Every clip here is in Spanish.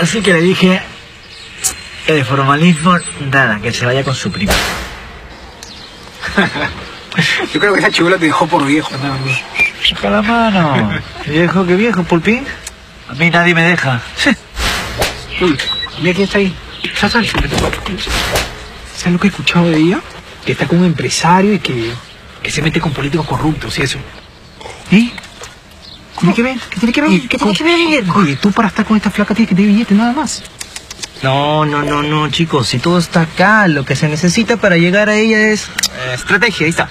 Así que le dije que de formalismo, nada, que se vaya con su prima. Yo creo que esa chivola te dejó por viejo. Saca la mano. Viejo, qué viejo, Pulpín. A mí nadie me deja. Uy, mira quién está ahí. ¿Sabes lo que he escuchado de ella? Que está con un empresario y que, que se mete con políticos corruptos y eso. ¿Y? ¿Tiene que ver? ¿Qué tiene que ver? ¿Y ¿Qué tiene que ver? Oye, tú para estar con esta flaca tienes que tener billete, nada más. No, no, no, no, chicos. Si todo está acá, lo que se necesita para llegar a ella es eh, estrategia. Ahí está.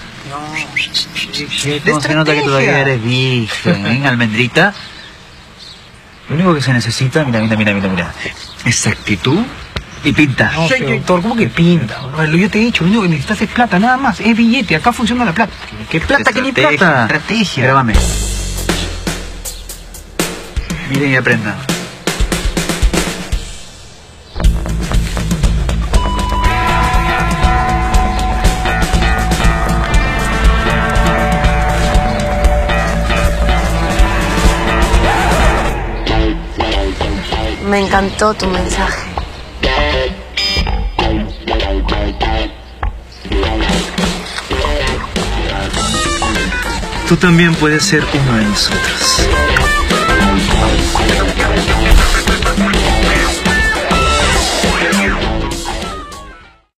¿Cómo se nota que todavía eres virgen, eh, almendrita? Lo único que se necesita, mira, mira, mira, mira, mira, es actitud y pinta. No, doctor, ¿cómo que pinta? Bueno, yo te he dicho, lo único que necesitas es plata, nada más. Es billete, acá funciona la plata. ¿Qué plata, qué ni plata? estrategia. Grábame. Miren y aprendan. Me encantó tu mensaje. Tú también puedes ser uno de nosotros.